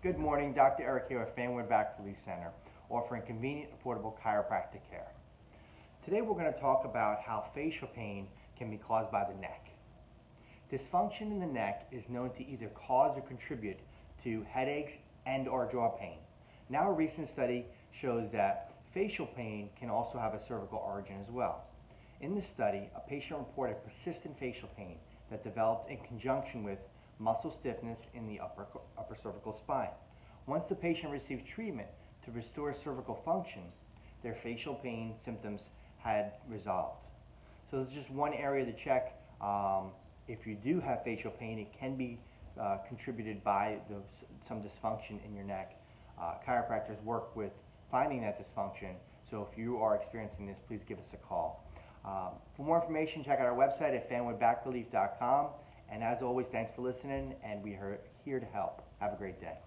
Good morning, Dr. Eric here at Fanwood Back Relief Center, offering convenient, affordable chiropractic care. Today we're going to talk about how facial pain can be caused by the neck. Dysfunction in the neck is known to either cause or contribute to headaches and or jaw pain. Now a recent study shows that facial pain can also have a cervical origin as well. In this study, a patient reported persistent facial pain that developed in conjunction with muscle stiffness in the upper, upper cervical spine. Once the patient received treatment to restore cervical function, their facial pain symptoms had resolved. So it's just one area to check. Um, if you do have facial pain, it can be uh, contributed by the, some dysfunction in your neck. Uh, chiropractors work with finding that dysfunction. So if you are experiencing this, please give us a call. Um, for more information, check out our website at fanwoodbackrelief.com. And as always, thanks for listening, and we are here to help. Have a great day.